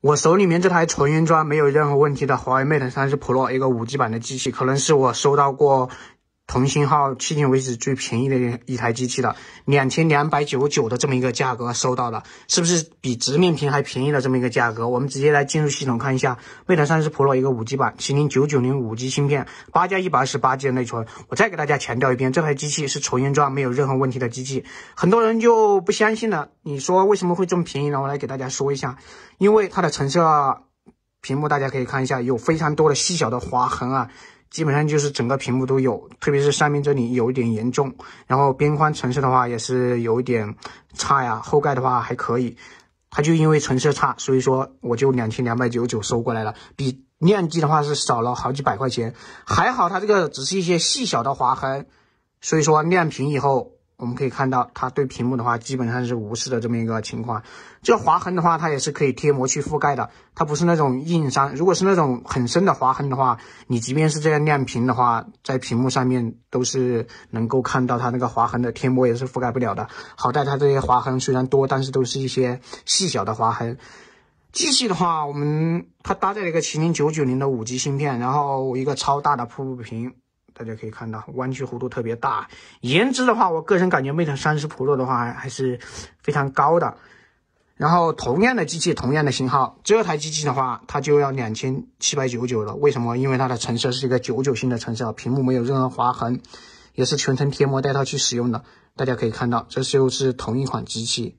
我手里面这台纯原装没有任何问题的华为 Mate 三十 Pro 一个五 G 版的机器，可能是我收到过。同型号迄今为止最便宜的一台机器了，两千两百九十九的这么一个价格收到的，是不是比直面屏还便宜的这么一个价格？我们直接来进入系统看一下，Mate 30 Pro 一个五 G 版，麒麟九九零五 G 芯片，八加一百二十八 G 的内存。我再给大家强调一遍，这台机器是纯原装，没有任何问题的机器。很多人就不相信了，你说为什么会这么便宜呢？我来给大家说一下，因为它的成色屏幕大家可以看一下，有非常多的细小的划痕啊。基本上就是整个屏幕都有，特别是上面这里有一点严重，然后边框成色的话也是有一点差呀，后盖的话还可以，它就因为成色差，所以说我就两千两百九十九收过来了，比亮机的话是少了好几百块钱，还好它这个只是一些细小的划痕，所以说亮屏以后。我们可以看到，它对屏幕的话基本上是无视的这么一个情况。这个划痕的话，它也是可以贴膜去覆盖的，它不是那种硬伤。如果是那种很深的划痕的话，你即便是这样亮屏的话，在屏幕上面都是能够看到它那个划痕的，贴膜也是覆盖不了的。好在它这些划痕虽然多，但是都是一些细小的划痕。机器的话，我们它搭载了一个麒麟九九零的五 G 芯片，然后一个超大的瀑布屏。大家可以看到，弯曲弧度特别大。颜值的话，我个人感觉 Mate 30 Pro 的话还是非常高的。然后同样的机器，同样的型号，这台机器的话，它就要两千七百九九了。为什么？因为它的成色是一个九九新的成色，屏幕没有任何划痕，也是全程贴膜带套去使用的。大家可以看到，这就是同一款机器。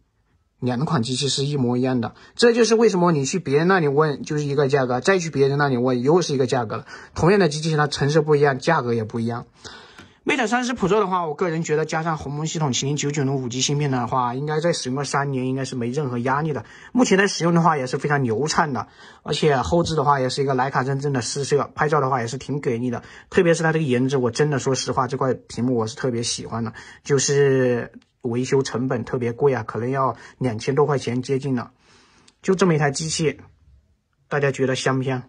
两款机器是一模一样的，这就是为什么你去别人那里问就是一个价格，再去别人那里问又是一个价格了。同样的机器，它成色不一样，价格也不一样。Mate 30 Pro 的话，我个人觉得加上鸿蒙系统麒麟九九零五 G 芯片的话，应该在使用个三年，应该是没任何压力的。目前的使用的话也是非常流畅的，而且后置的话也是一个徕卡认证的四摄，拍照的话也是挺给力的。特别是它这个颜值，我真的说实话，这块屏幕我是特别喜欢的，就是。维修成本特别贵啊，可能要两千多块钱接近了，就这么一台机器，大家觉得香不香？